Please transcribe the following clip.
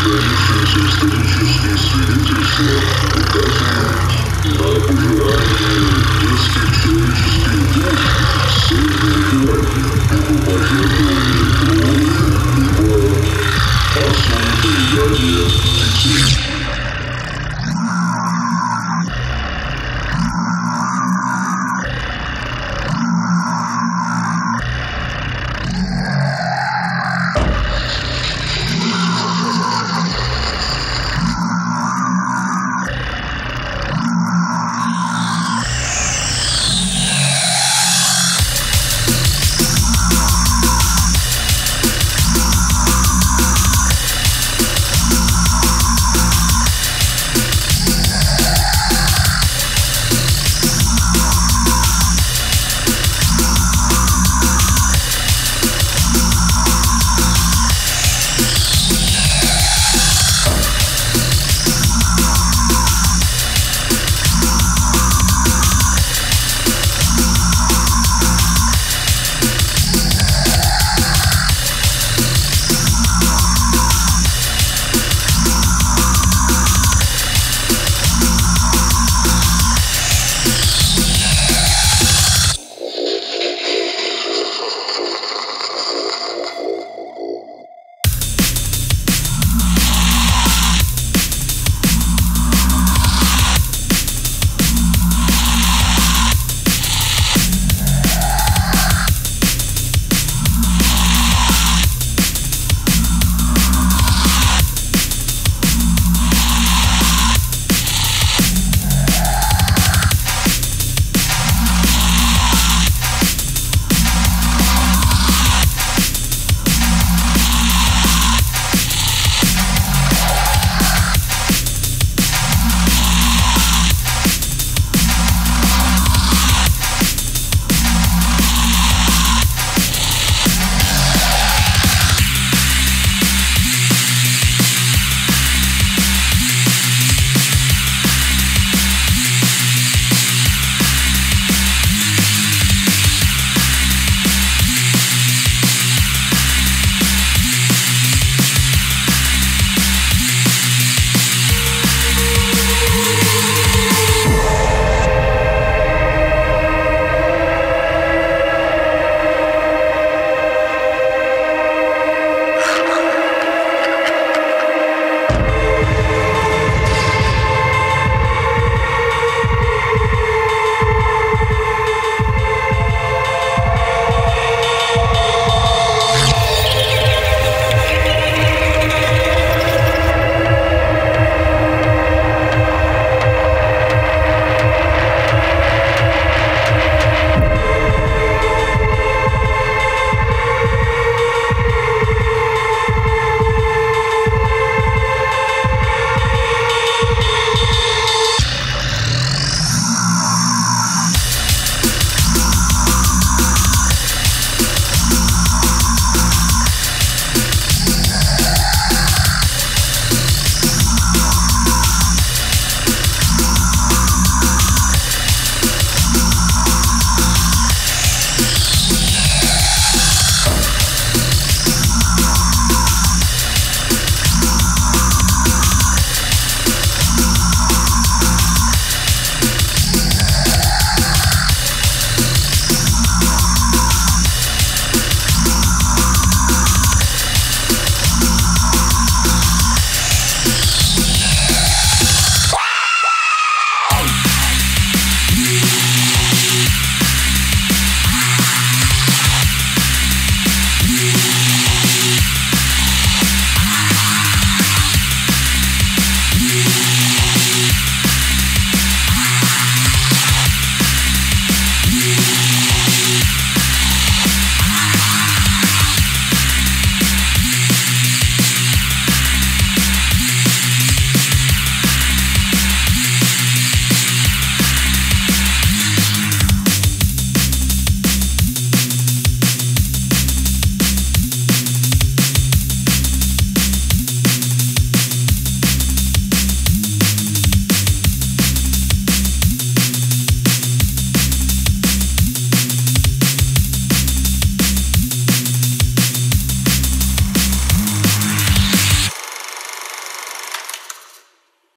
Everybody faces the